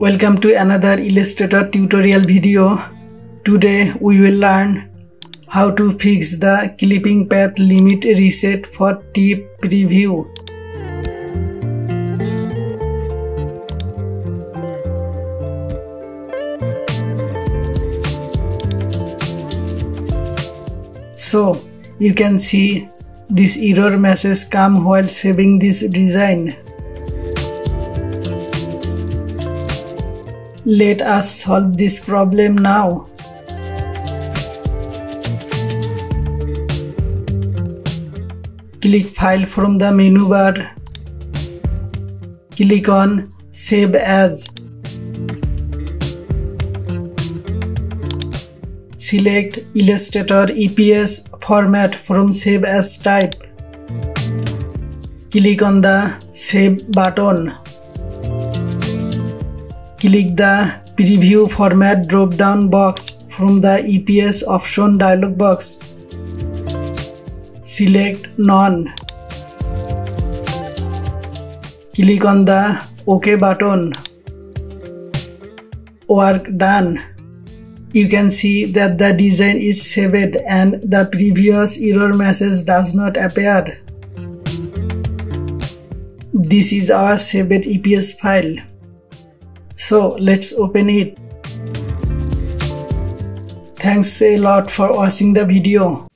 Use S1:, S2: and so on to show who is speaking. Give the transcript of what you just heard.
S1: Welcome to another Illustrator tutorial video. Today we will learn how to fix the clipping path limit reset for TIFF preview. So you can see this error message come while saving this design. Let us solve this problem now. Click File from the menu bar. Click on Save As. Select Illustrator EPS format from Save As type. Click on the Save button. Click the Preview Format drop-down box from the EPS option dialog box. Select None. Click on the OK button. Work done you can see that the design is saved and the previous error message does not appear. This is our saved EPS file. So let's open it. Thanks a lot for watching the video.